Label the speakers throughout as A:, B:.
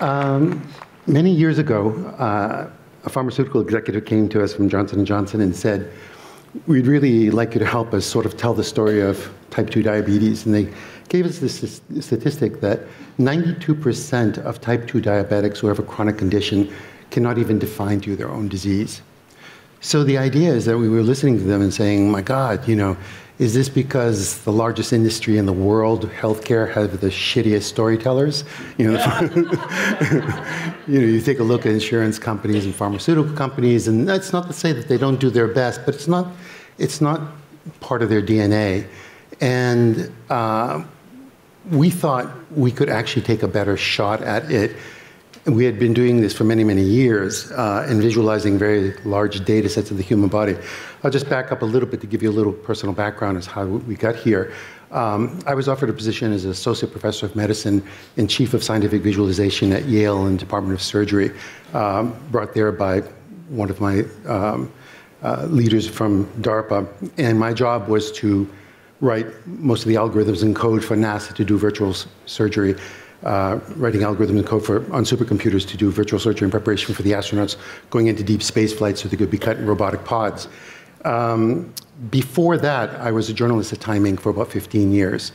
A: Um, many years ago, uh, a pharmaceutical executive came to us from Johnson & Johnson and said, we'd really like you to help us sort of tell the story of type 2 diabetes. And they gave us this statistic that 92% of type 2 diabetics who have a chronic condition cannot even define to you their own disease. So the idea is that we were listening to them and saying, my God, you know, is this because the largest industry in the world, healthcare, have the shittiest storytellers? You know, you know, you take a look at insurance companies and pharmaceutical companies, and that's not to say that they don't do their best, but it's not, it's not part of their DNA. And uh, we thought we could actually take a better shot at it we had been doing this for many, many years uh, and visualizing very large data sets of the human body. I'll just back up a little bit to give you a little personal background as how we got here. Um, I was offered a position as associate professor of medicine and chief of scientific visualization at Yale and Department of Surgery, um, brought there by one of my um, uh, leaders from DARPA. And my job was to write most of the algorithms and code for NASA to do virtual surgery uh, writing algorithms and code for, on supercomputers to do virtual surgery in preparation for the astronauts going into deep space flight so they could be cut in robotic pods. Um, before that, I was a journalist at Time Inc. for about 15 years.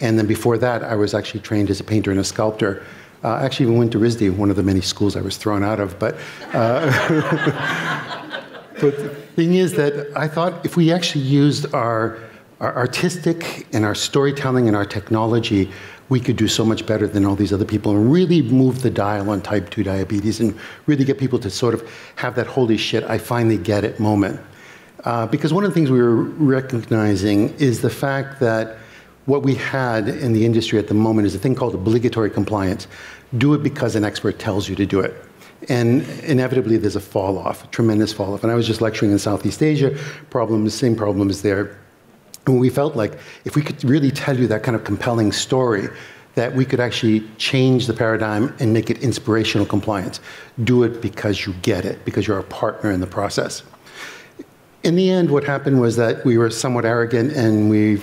A: And then before that, I was actually trained as a painter and a sculptor. Uh, I actually even went to RISD, one of the many schools I was thrown out of. But, uh, the thing is that I thought if we actually used our, our artistic and our storytelling and our technology we could do so much better than all these other people and really move the dial on type 2 diabetes and really get people to sort of have that holy shit, I finally get it moment. Uh, because one of the things we were recognizing is the fact that what we had in the industry at the moment is a thing called obligatory compliance. Do it because an expert tells you to do it. And inevitably, there's a fall off, a tremendous fall off. And I was just lecturing in Southeast Asia, problems, same problems there and we felt like if we could really tell you that kind of compelling story, that we could actually change the paradigm and make it inspirational compliance. Do it because you get it, because you're a partner in the process. In the end, what happened was that we were somewhat arrogant and we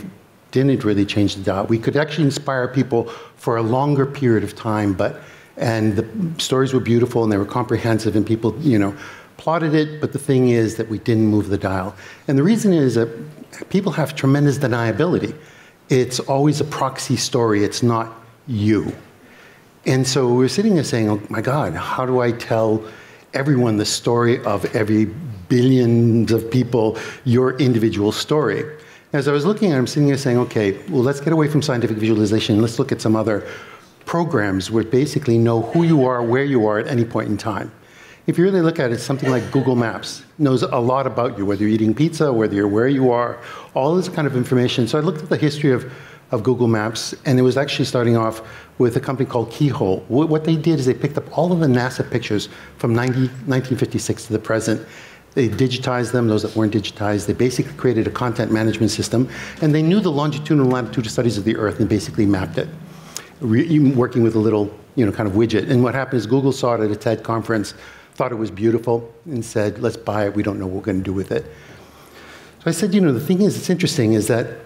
A: didn't really change the dial. We could actually inspire people for a longer period of time, but and the stories were beautiful and they were comprehensive and people, you know, plotted it, but the thing is that we didn't move the dial. And the reason is that people have tremendous deniability. It's always a proxy story, it's not you. And so we're sitting there saying, oh my God, how do I tell everyone the story of every billions of people, your individual story? As I was looking at it, I'm sitting there saying, okay, well, let's get away from scientific visualization. Let's look at some other programs where basically know who you are, where you are at any point in time. If you really look at it, something like Google Maps knows a lot about you, whether you're eating pizza, whether you're where you are, all this kind of information. So I looked at the history of, of Google Maps, and it was actually starting off with a company called Keyhole. What they did is they picked up all of the NASA pictures from 90, 1956 to the present. They digitized them, those that weren't digitized. They basically created a content management system, and they knew the longitudinal and latitude studies of the Earth and basically mapped it, working with a little you know, kind of widget. And what happened is Google saw it at a TED conference thought it was beautiful and said, let's buy it. We don't know what we're going to do with it. So I said, you know, the thing is, it's interesting is that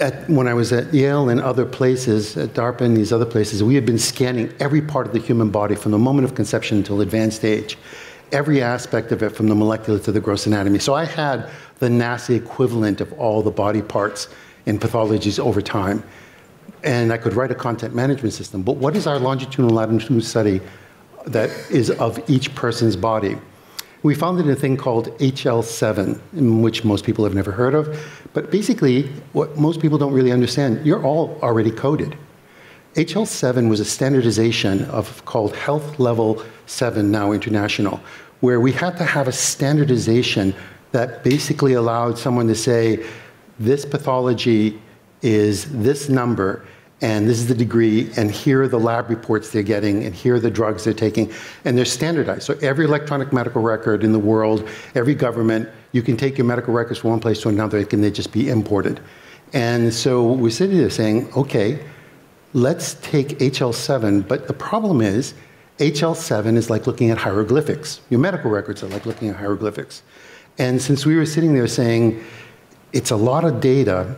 A: at, when I was at Yale and other places, at DARPA and these other places, we had been scanning every part of the human body from the moment of conception until advanced age, every aspect of it from the molecular to the gross anatomy. So I had the NASA equivalent of all the body parts and pathologies over time. And I could write a content management system. But what is our longitudinal latitude study that is of each person's body. We found it in a thing called HL7, which most people have never heard of. But basically, what most people don't really understand, you're all already coded. HL7 was a standardization of called Health Level 7 Now International, where we had to have a standardization that basically allowed someone to say, this pathology is this number, and this is the degree, and here are the lab reports they're getting, and here are the drugs they're taking, and they're standardized. So every electronic medical record in the world, every government, you can take your medical records from one place to another, and they just be imported. And so we're sitting there saying, okay, let's take HL7, but the problem is, HL7 is like looking at hieroglyphics. Your medical records are like looking at hieroglyphics. And since we were sitting there saying, it's a lot of data,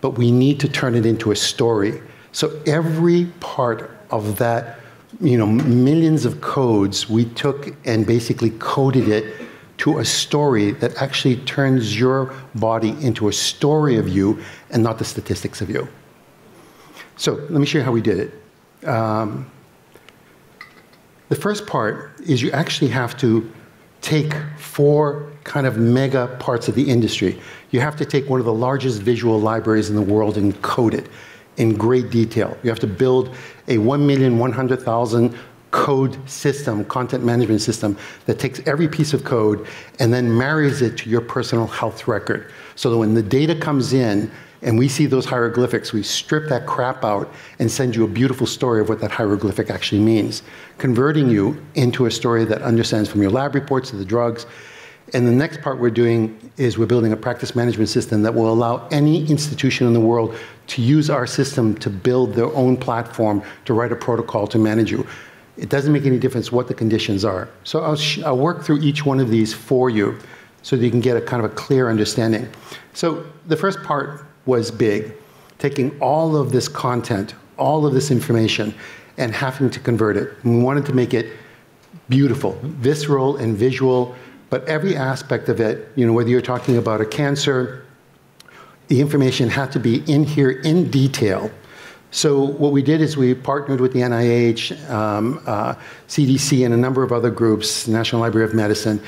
A: but we need to turn it into a story. So every part of that you know, millions of codes, we took and basically coded it to a story that actually turns your body into a story of you and not the statistics of you. So let me show you how we did it. Um, the first part is you actually have to take four kind of mega parts of the industry. You have to take one of the largest visual libraries in the world and code it in great detail. You have to build a 1,100,000 code system, content management system, that takes every piece of code and then marries it to your personal health record. So that when the data comes in, and we see those hieroglyphics, we strip that crap out and send you a beautiful story of what that hieroglyphic actually means, converting you into a story that understands from your lab reports to the drugs. And the next part we're doing is we're building a practice management system that will allow any institution in the world to use our system to build their own platform to write a protocol to manage you. It doesn't make any difference what the conditions are. So I'll, I'll work through each one of these for you so that you can get a kind of a clear understanding. So the first part was big, taking all of this content, all of this information, and having to convert it. We wanted to make it beautiful, visceral and visual, but every aspect of it, you know, whether you're talking about a cancer, the information had to be in here in detail. So what we did is we partnered with the NIH, um, uh, CDC, and a number of other groups, National Library of Medicine.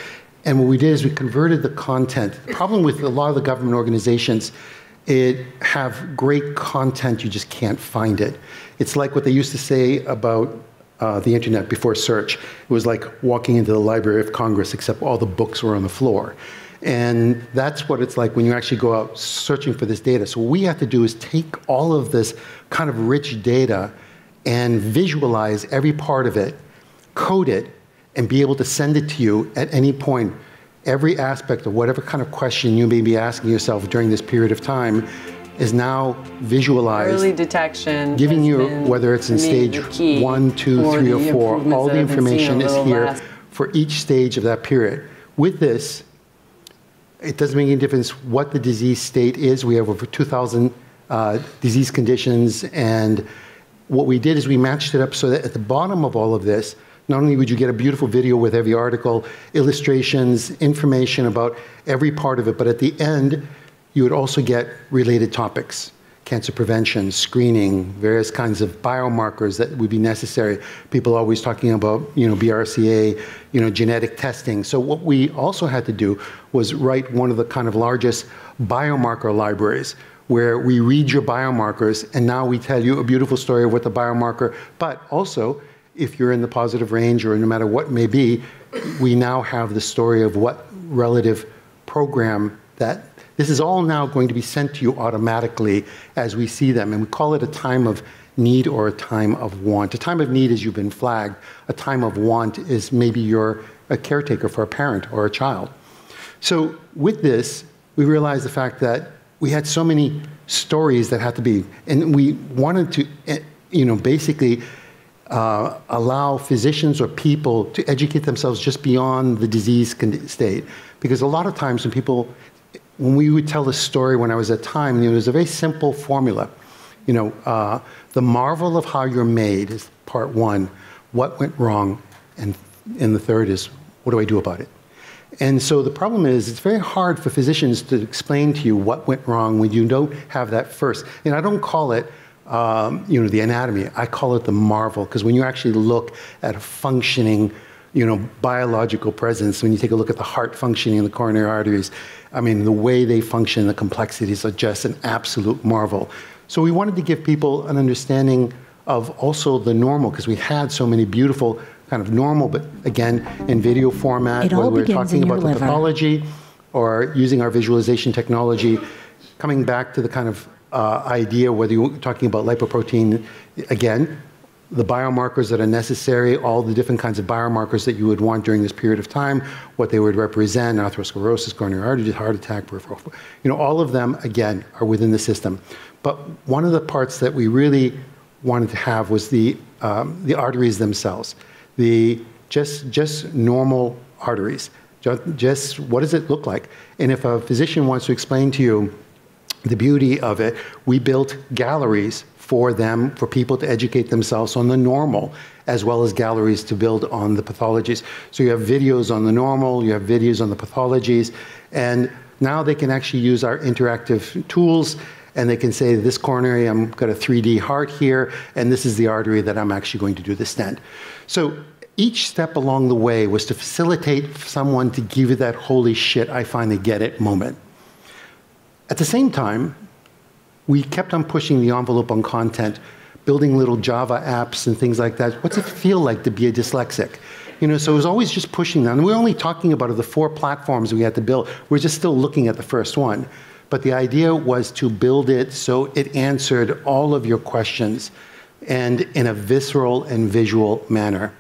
A: And what we did is we converted the content. The problem with a lot of the government organizations it have great content, you just can't find it. It's like what they used to say about uh, the internet before search. It was like walking into the Library of Congress, except all the books were on the floor. And that's what it's like when you actually go out searching for this data. So what we have to do is take all of this kind of rich data and visualize every part of it, code it, and be able to send it to you at any point every aspect of whatever kind of question you may be asking yourself during this period of time is now visualized.
B: Early detection.
A: Giving you, whether it's in stage one, two, three, or four, all the information is here last. for each stage of that period. With this, it doesn't make any difference what the disease state is. We have over 2,000 uh, disease conditions, and what we did is we matched it up so that at the bottom of all of this, not only would you get a beautiful video with every article, illustrations, information about every part of it, but at the end, you would also get related topics cancer prevention, screening, various kinds of biomarkers that would be necessary. People always talking about, you know, BRCA, you know, genetic testing. So what we also had to do was write one of the kind of largest biomarker libraries where we read your biomarkers and now we tell you a beautiful story of what the biomarker, but also if you're in the positive range or no matter what may be, we now have the story of what relative program that this is all now going to be sent to you automatically as we see them. And we call it a time of need or a time of want. A time of need is you've been flagged. A time of want is maybe you're a caretaker for a parent or a child. So with this, we realized the fact that we had so many stories that had to be, and we wanted to, eh, you know, basically uh, allow physicians or people to educate themselves just beyond the disease state. Because a lot of times when people, when we would tell the story when I was at Time, it was a very simple formula. You know, uh, the marvel of how you're made is part one. What went wrong? And, and the third is, what do I do about it? And so the problem is, it's very hard for physicians to explain to you what went wrong when you don't have that first. And I don't call it um, you know, the anatomy. I call it the marvel because when you actually look at a functioning, you know, biological presence, when you take a look at the heart functioning and the coronary arteries, I mean, the way they function, the complexities are just an absolute marvel. So we wanted to give people an understanding of also the normal because we had so many beautiful kind of normal, but again, in video format,
C: where
A: we're talking about the
C: liver.
A: pathology or using our visualization technology, coming back to the kind of uh, idea, whether you're talking about lipoprotein, again, the biomarkers that are necessary, all the different kinds of biomarkers that you would want during this period of time, what they would represent, atherosclerosis, coronary artery heart attack, peripheral, you know, all of them, again, are within the system. But one of the parts that we really wanted to have was the, um, the arteries themselves, the just, just normal arteries. Just what does it look like? And if a physician wants to explain to you the beauty of it, we built galleries for them, for people to educate themselves on the normal, as well as galleries to build on the pathologies. So you have videos on the normal, you have videos on the pathologies, and now they can actually use our interactive tools and they can say this coronary, I'm got a 3D heart here, and this is the artery that I'm actually going to do the stent. So each step along the way was to facilitate someone to give you that holy shit, I finally get it moment. At the same time, we kept on pushing the envelope on content, building little Java apps and things like that. What's it feel like to be a dyslexic? You know, so it was always just pushing them. And we're only talking about the four platforms we had to build. We're just still looking at the first one. But the idea was to build it so it answered all of your questions and in a visceral and visual manner.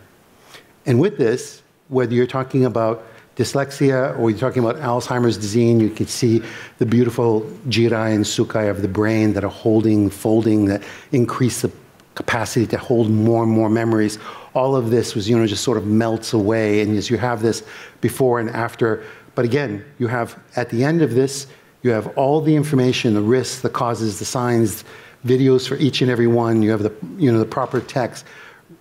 A: And with this, whether you're talking about dyslexia or you're talking about Alzheimer's disease, you can see the beautiful gyri and sulci of the brain that are holding, folding, that increase the capacity to hold more and more memories. All of this was, you know, just sort of melts away. And as you have this before and after, but again, you have at the end of this, you have all the information, the risks, the causes, the signs, videos for each and every one. You have the, you know, the proper text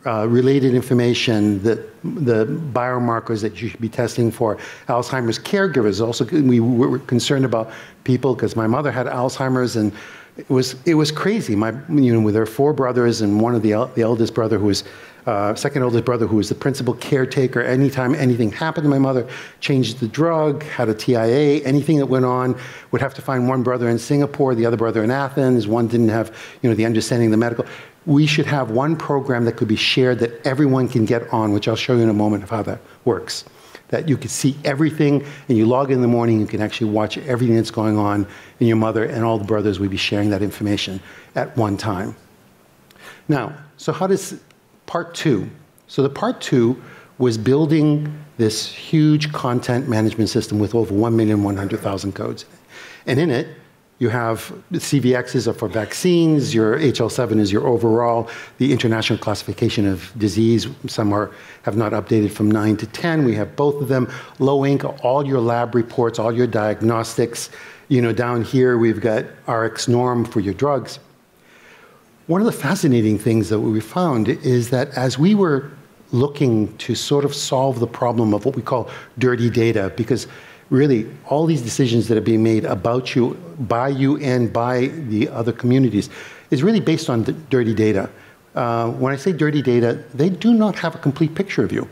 A: uh, related information, the, the biomarkers that you should be testing for. Alzheimer's caregivers also, we were concerned about people because my mother had Alzheimer's and it was, it was crazy. My, you know, with her four brothers and one of the, the eldest brother who was uh, second oldest brother who was the principal caretaker. Anytime anything happened to my mother, changed the drug, had a TIA, anything that went on, would have to find one brother in Singapore, the other brother in Athens. One didn't have, you know, the understanding of the medical we should have one program that could be shared that everyone can get on, which I'll show you in a moment of how that works. That you can see everything, and you log in, in the morning, you can actually watch everything that's going on, and your mother and all the brothers would be sharing that information at one time. Now, so how does part two? So the part two was building this huge content management system with over 1,100,000 codes. And in it, you have CVXs are for vaccines, your HL7 is your overall, the International Classification of Disease. Some are, have not updated from 9 to 10. We have both of them. LOINC, all your lab reports, all your diagnostics. You know, down here we've got RxNorm for your drugs. One of the fascinating things that we found is that as we were looking to sort of solve the problem of what we call dirty data, because really all these decisions that are being made about you, by you, and by the other communities is really based on dirty data. Uh, when I say dirty data, they do not have a complete picture of you.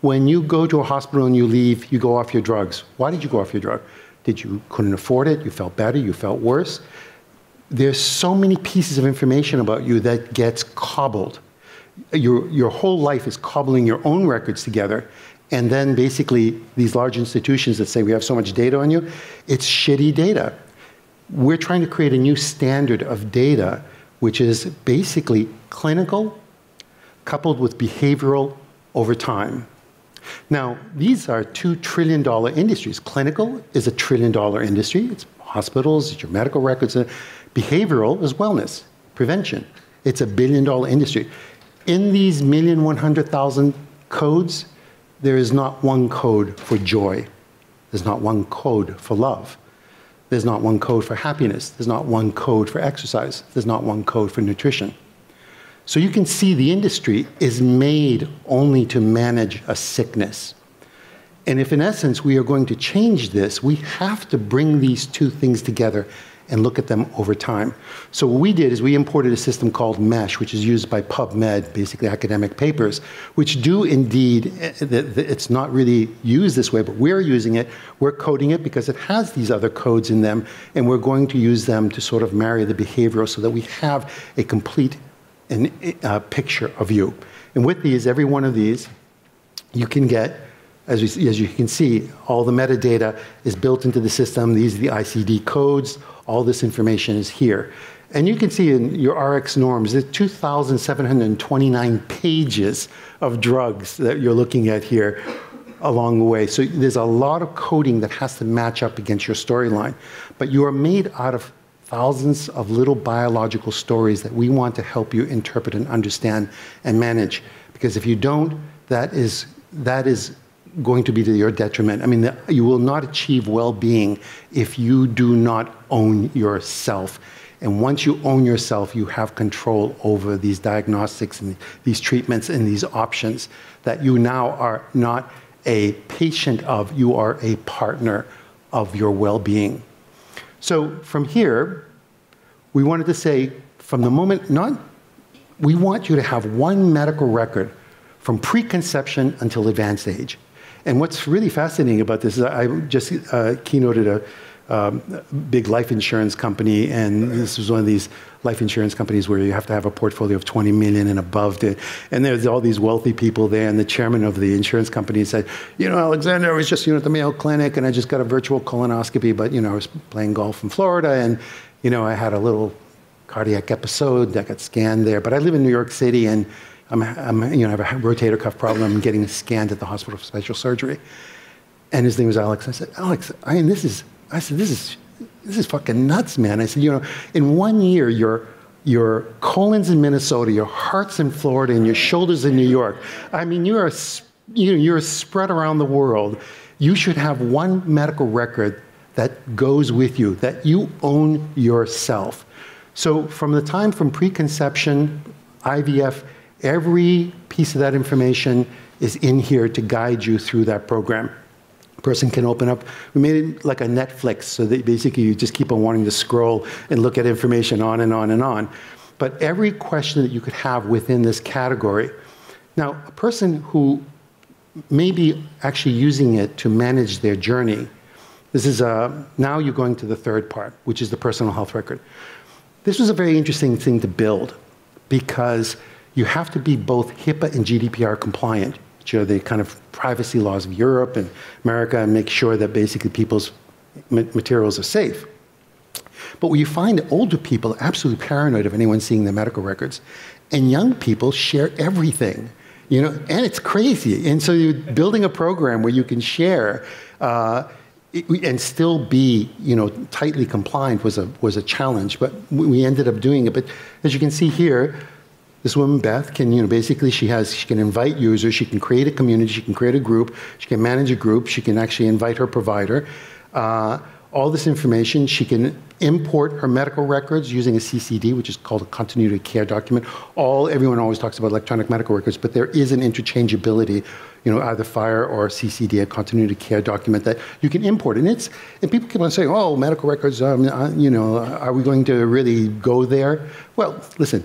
A: When you go to a hospital and you leave, you go off your drugs. Why did you go off your drug? Did you couldn't afford it? You felt better? You felt worse? There's so many pieces of information about you that gets cobbled. Your, your whole life is cobbling your own records together and then basically these large institutions that say we have so much data on you, it's shitty data. We're trying to create a new standard of data, which is basically clinical coupled with behavioral over time. Now, these are two trillion dollar industries. Clinical is a trillion dollar industry. It's hospitals, it's your medical records. Behavioral is wellness, prevention. It's a billion dollar industry. In these million one hundred thousand codes, there is not one code for joy. There's not one code for love. There's not one code for happiness. There's not one code for exercise. There's not one code for nutrition. So you can see the industry is made only to manage a sickness. And if, in essence, we are going to change this, we have to bring these two things together and look at them over time. So what we did is we imported a system called MESH, which is used by PubMed, basically academic papers, which do indeed, eh, it's not really used this way, but we're using it, we're coding it because it has these other codes in them, and we're going to use them to sort of marry the behavioral so that we have a complete uh, picture of you. And with these, every one of these, you can get as, we, as you can see, all the metadata is built into the system. These are the ICD codes. All this information is here. And you can see in your RxNorms, there's 2,729 pages of drugs that you're looking at here along the way. So there's a lot of coding that has to match up against your storyline. But you are made out of thousands of little biological stories that we want to help you interpret and understand and manage. Because if you don't, that is, that is going to be to your detriment. I mean, the, you will not achieve well being if you do not own yourself. And once you own yourself, you have control over these diagnostics and these treatments and these options that you now are not a patient of, you are a partner of your well being. So from here, we wanted to say from the moment, not, we want you to have one medical record from preconception until advanced age. And what's really fascinating about this is I just uh, keynoted a um, big life insurance company, and this was one of these life insurance companies where you have to have a portfolio of 20 million and above. To, and there's all these wealthy people there, and the chairman of the insurance company said, "You know, Alexander, I was just you know at the Mayo Clinic, and I just got a virtual colonoscopy, but you know, I was playing golf in Florida, and you know, I had a little cardiac episode that got scanned there. But I live in New York City, and I'm, I'm you know, I have a rotator cuff problem. I'm getting scanned at the hospital for special surgery." And his name was Alex. I said, Alex, I mean, this is I said, this is, this is fucking nuts, man. I said, you know, in one year, your, your colon's in Minnesota, your heart's in Florida, and your shoulders in New York. I mean, you are, you know, you're spread around the world. You should have one medical record that goes with you, that you own yourself. So from the time from preconception, IVF, every piece of that information is in here to guide you through that program person can open up. We made it like a Netflix, so that basically you just keep on wanting to scroll and look at information on and on and on. But every question that you could have within this category. Now, a person who may be actually using it to manage their journey, this is a, uh, now you're going to the third part, which is the personal health record. This was a very interesting thing to build because you have to be both HIPAA and GDPR compliant which are the kind of privacy laws of Europe and America, and make sure that basically people's materials are safe. But what you find that older people are absolutely paranoid of anyone seeing their medical records, and young people share everything. You know, and it's crazy. And so you're building a program where you can share uh, and still be, you know, tightly compliant was a was a challenge. But we ended up doing it. But as you can see here, this woman, Beth, can, you know, basically she has, she can invite users, she can create a community, she can create a group, she can manage a group, she can actually invite her provider. Uh, all this information, she can import her medical records using a CCD, which is called a continuity care document. All, everyone always talks about electronic medical records, but there is an interchangeability, you know, either FHIR or CCD, a continuity care document that you can import. And it's, and people keep on saying, oh, medical records, um, uh, you know, are we going to really go there? Well, listen,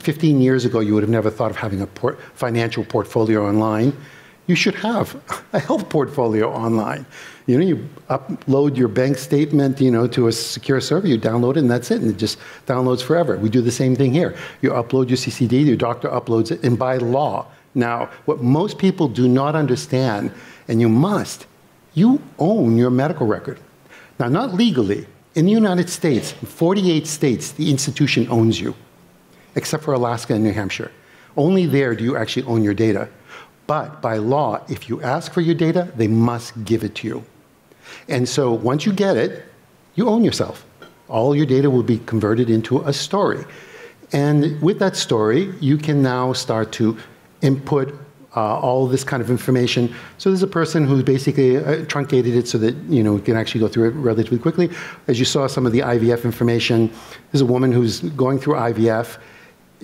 A: 15 years ago, you would have never thought of having a port financial portfolio online. You should have a health portfolio online. You know, you upload your bank statement, you know, to a secure server, you download it, and that's it, and it just downloads forever. We do the same thing here. You upload your CCD, your doctor uploads it, and by law, now, what most people do not understand, and you must, you own your medical record. Now, not legally. In the United States, 48 states, the institution owns you except for Alaska and New Hampshire. Only there do you actually own your data. But by law, if you ask for your data, they must give it to you. And so once you get it, you own yourself. All your data will be converted into a story. And with that story, you can now start to input uh, all this kind of information. So there's a person who's basically uh, truncated it so that you know can actually go through it relatively quickly. As you saw some of the IVF information, there's a woman who's going through IVF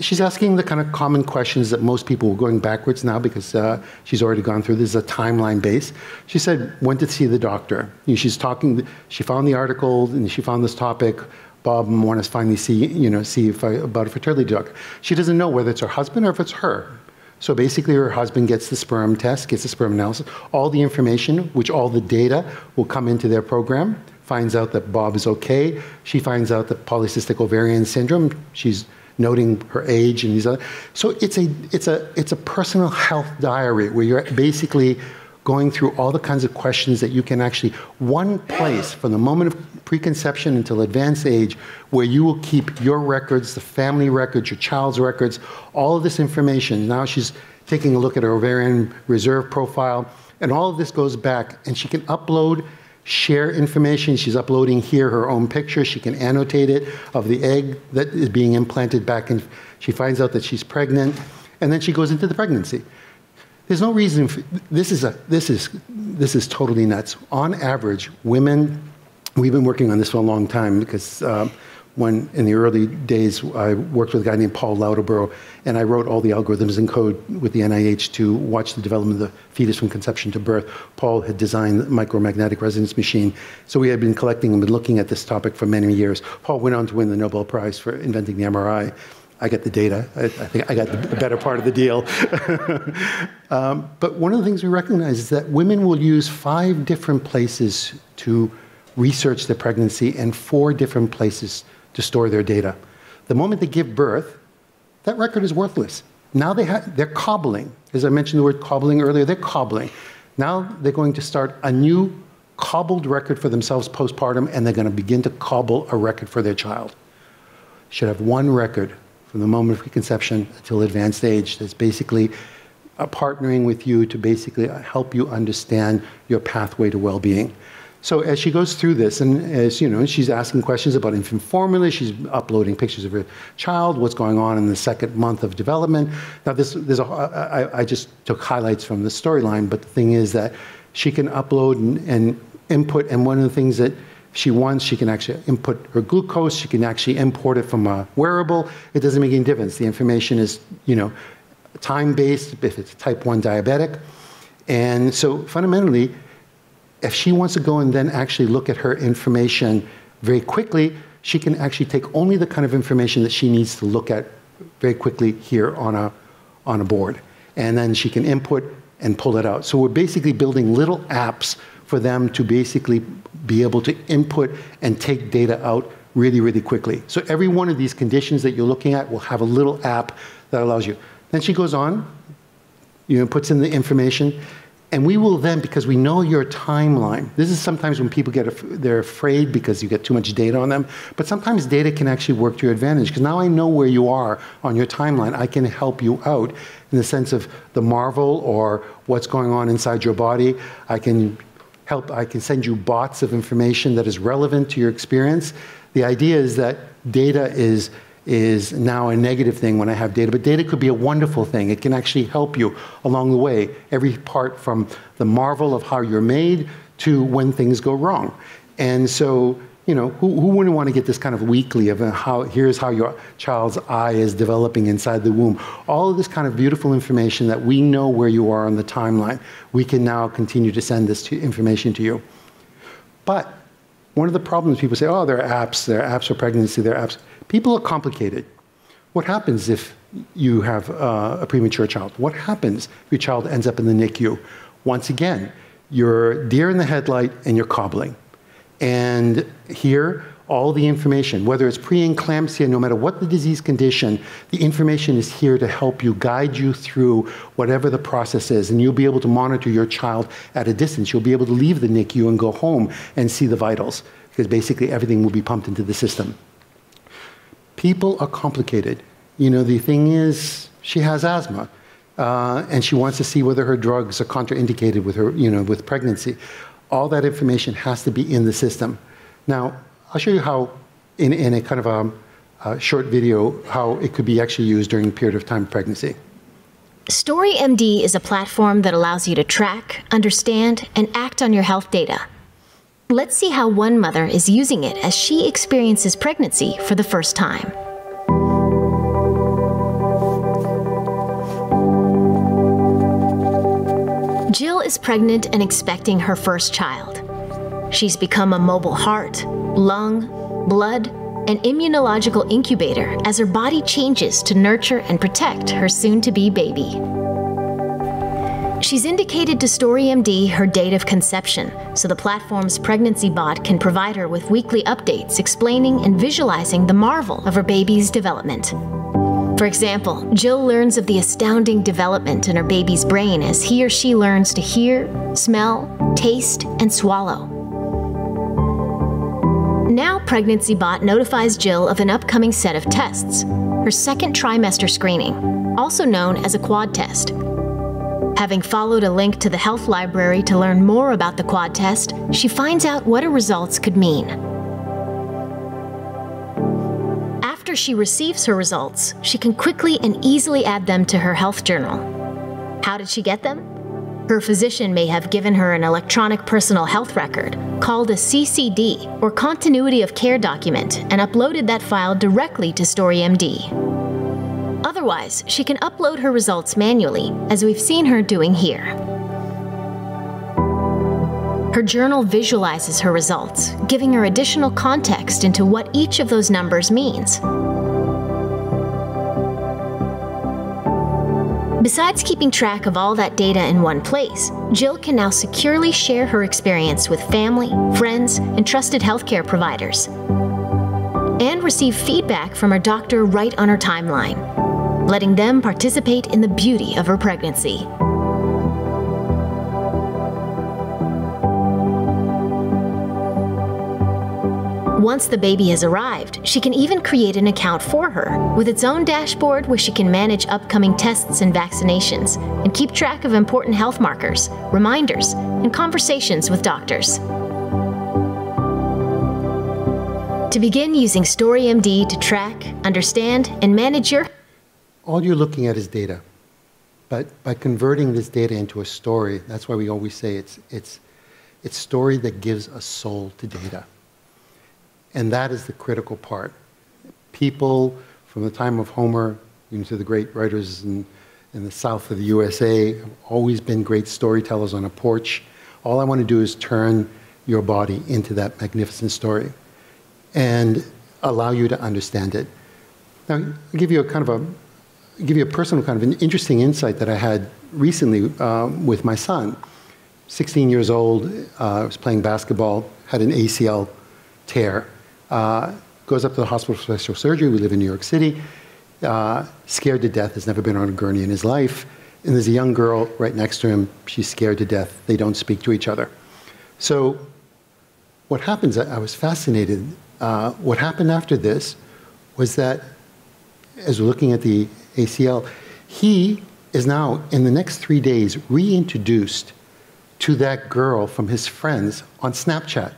A: she's asking the kind of common questions that most people are going backwards now because uh, she's already gone through. This is a timeline base. She said, "When to see the doctor?" You know, she's talking. She found the article and she found this topic. Bob want to finally see, you know, see if I, about a fertility doctor. She doesn't know whether it's her husband or if it's her. So basically, her husband gets the sperm test, gets the sperm analysis, all the information, which all the data will come into their program. Finds out that Bob is okay. She finds out that polycystic ovarian syndrome. She's noting her age and these other. So it's a, it's a, it's a personal health diary where you're basically going through all the kinds of questions that you can actually, one place from the moment of preconception until advanced age, where you will keep your records, the family records, your child's records, all of this information. Now she's taking a look at her ovarian reserve profile, and all of this goes back, and she can upload share information. She's uploading here her own picture. She can annotate it of the egg that is being implanted back in. She finds out that she's pregnant, and then she goes into the pregnancy. there's no reason. For, this is a this is this is totally nuts. On average, women. We've been working on this for a long time because. Uh, when in the early days I worked with a guy named Paul Lauterbur, and I wrote all the algorithms and code with the NIH to watch the development of the fetus from conception to birth. Paul had designed the micromagnetic resonance machine, so we had been collecting and been looking at this topic for many, years. Paul went on to win the Nobel Prize for inventing the MRI. I get the data. I, I think I got the better part of the deal. um, but one of the things we recognize is that women will use five different places to research their pregnancy and four different places to store their data. The moment they give birth, that record is worthless. Now they they're cobbling. As I mentioned the word cobbling earlier, they're cobbling. Now they're going to start a new cobbled record for themselves postpartum, and they're going to begin to cobble a record for their child. Should have one record from the moment of conception until advanced age that's basically uh, partnering with you to basically help you understand your pathway to well-being. So as she goes through this, and as you know, she's asking questions about infant formula, she's uploading pictures of her child, what's going on in the second month of development. Now, this, there's a, I, I just took highlights from the storyline, but the thing is that she can upload and, and input, and one of the things that she wants, she can actually input her glucose, she can actually import it from a wearable. It doesn't make any difference. The information is, you know, time-based if it's type 1 diabetic. And so fundamentally, if she wants to go and then actually look at her information very quickly, she can actually take only the kind of information that she needs to look at very quickly here on a, on a board. And then she can input and pull it out. So we're basically building little apps for them to basically be able to input and take data out really, really quickly. So every one of these conditions that you're looking at will have a little app that allows you. Then she goes on, you know, puts in the information, and we will then, because we know your timeline, this is sometimes when people get, they're afraid because you get too much data on them, but sometimes data can actually work to your advantage, because now I know where you are on your timeline. I can help you out in the sense of the marvel or what's going on inside your body. I can help, I can send you bots of information that is relevant to your experience. The idea is that data is, is now a negative thing when I have data, but data could be a wonderful thing. It can actually help you along the way, every part from the marvel of how you're made to when things go wrong. And so you know, who, who wouldn't want to get this kind of weekly of how, here's how your child's eye is developing inside the womb. All of this kind of beautiful information that we know where you are on the timeline. We can now continue to send this to, information to you. But one of the problems people say, oh, there are apps, there are apps for pregnancy, there are apps. People are complicated. What happens if you have uh, a premature child? What happens if your child ends up in the NICU? Once again, you're deer in the headlight and you're cobbling. And here, all the information, whether it's preeclampsia, no matter what the disease condition, the information is here to help you, guide you through whatever the process is. And you'll be able to monitor your child at a distance. You'll be able to leave the NICU and go home and see the vitals, because basically everything will be pumped into the system. People are complicated. You know, the thing is, she has asthma. Uh, and she wants to see whether her drugs are contraindicated with her, you know, with pregnancy all that information has to be in the system. Now, I'll show you how, in, in a kind of a, a short video, how it could be actually used during a period of time of pregnancy.
B: StoryMD is a platform that allows you to track, understand, and act on your health data. Let's see how one mother is using it as she experiences pregnancy for the first time. Jill is pregnant and expecting her first child. She's become a mobile heart, lung, blood, and immunological incubator as her body changes to nurture and protect her soon to be baby. She's indicated to StoryMD her date of conception, so the platform's pregnancy bot can provide her with weekly updates explaining and visualizing the marvel of her baby's development. For example, Jill learns of the astounding development in her baby's brain as he or she learns to hear, smell, taste, and swallow. Now, Pregnancy Bot notifies Jill of an upcoming set of tests, her second trimester screening, also known as a quad test. Having followed a link to the health library to learn more about the quad test, she finds out what her results could mean. After she receives her results, she can quickly and easily add them to her health journal. How did she get them? Her physician may have given her an electronic personal health record, called a CCD, or Continuity of Care document, and uploaded that file directly to StoryMD. Otherwise, she can upload her results manually, as we've seen her doing here. Her journal visualizes her results, giving her additional context into what each of those numbers means. Besides keeping track of all that data in one place, Jill can now securely share her experience with family, friends, and trusted healthcare providers. And receive feedback from her doctor right on her timeline, letting them participate in the beauty of her pregnancy. Once the baby has arrived, she can even create an account for her, with its own dashboard where she can manage upcoming tests and vaccinations, and keep track of important health markers, reminders, and conversations with doctors. To begin using StoryMD to track, understand, and manage your
A: All you're looking at is data. But by converting this data into a story, that's why we always say it's, it's, it's story that gives a soul to data. And that is the critical part. People from the time of Homer into the great writers in, in the south of the USA have always been great storytellers on a porch. All I want to do is turn your body into that magnificent story and allow you to understand it. Now, I'll give you a kind of a give you a personal kind of an interesting insight that I had recently uh, with my son. 16 years old, uh, was playing basketball, had an ACL tear, uh, goes up to the hospital for special surgery. We live in New York City. Uh, scared to death, has never been on a gurney in his life. And there's a young girl right next to him. She's scared to death. They don't speak to each other. So, what happens, I was fascinated. Uh, what happened after this was that, as we're looking at the ACL, he is now, in the next three days, reintroduced to that girl from his friends on Snapchat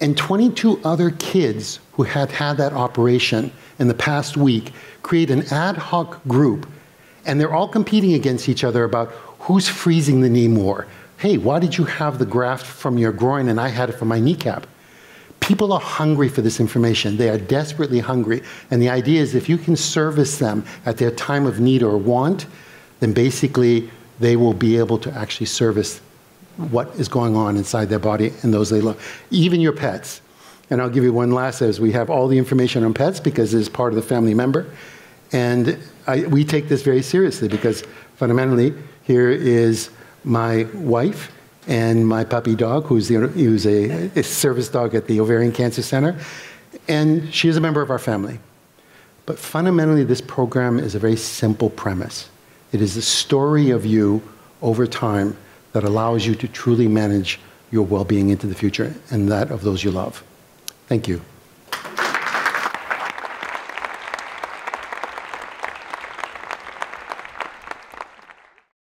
A: and 22 other kids who had had that operation in the past week create an ad hoc group, and they're all competing against each other about who's freezing the knee more. Hey, why did you have the graft from your groin and I had it from my kneecap? People are hungry for this information. They are desperately hungry. And the idea is if you can service them at their time of need or want, then basically they will be able to actually service what is going on inside their body and those they love, even your pets. And I'll give you one last as we have all the information on pets because it's part of the family member. And I, we take this very seriously because fundamentally, here is my wife and my puppy dog, who's, the, a, a service dog at the Ovarian Cancer Center. And she is a member of our family. But fundamentally, this program is a very simple premise. It is a story of you over time that allows you to truly manage your well being into the future and that of those you love. Thank you.